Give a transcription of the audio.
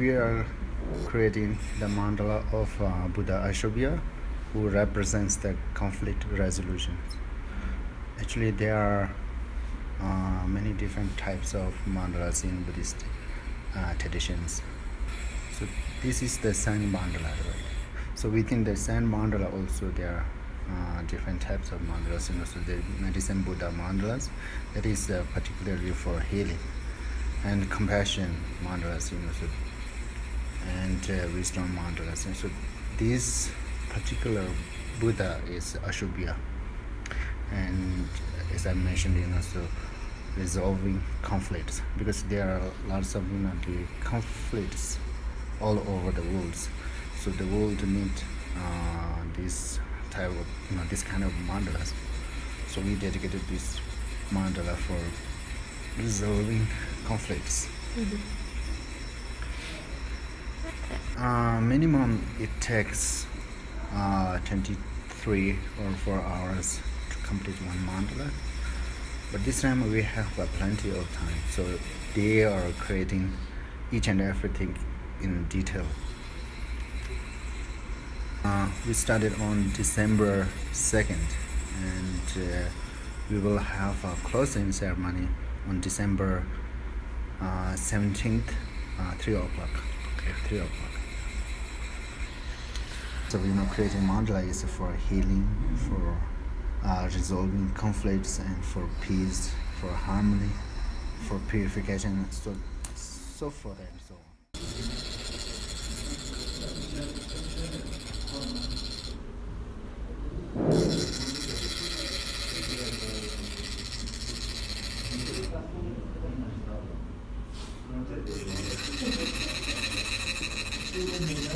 we are creating the mandala of uh, Buddha Akshobhya, who represents the conflict resolution. Actually, there are uh, many different types of mandalas in Buddhist uh, traditions. So this is the sand mandala, right? So within the sand mandala also there are uh, different types of mandalas. You know, so the medicine Buddha mandalas that is uh, particularly for healing and compassion mandalas. You know, so and uh, wisdom mandalas. And so this particular Buddha is Akshobhya, and as I mentioned, you know, so resolving conflicts because there are lots of you know the conflicts all over the world. So the world need uh, this type of you know this kind of mandalas. So we dedicated this mandala for resolving conflicts. Uh, minimum it takes uh, 23 or 4 hours to complete one mandala but this time we have uh, plenty of time so they are creating each and everything in detail. Uh, we started on december 2nd and uh, we will have a closing ceremony on december uh, 17th uh, 3 o'clock. Okay 3 o'clock so you know creating mandala is for healing for uh, resolving conflicts and for peace, for harmony, for purification, so so forth and so on.